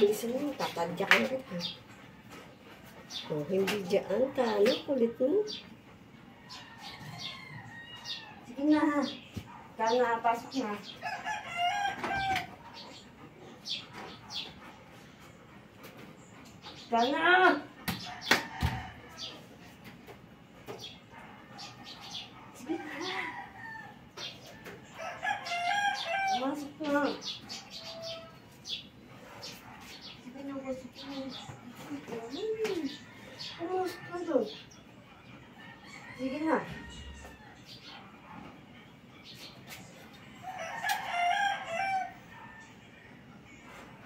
Bilisan mo, tatadyakan kita. Oh, hindi dyan ka. Ano, kulit mo. Sige na. Kana, pasok na. Kana! Sige na. Pumasok na. Sige na, pasok na. Hmm. Pumasok na doon. Na.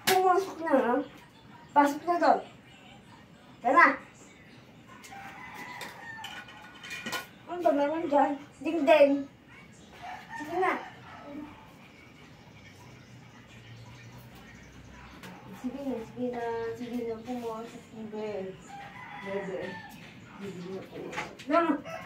Pumasok na, ha? Pasok. Ano ba meron dyan? Ding-ding. Sige na. Sige na, sige na, sige na, pumasok na, Ben. Bebe. Sige na, pumasok na.